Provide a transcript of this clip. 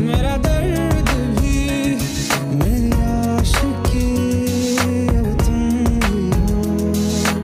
Mira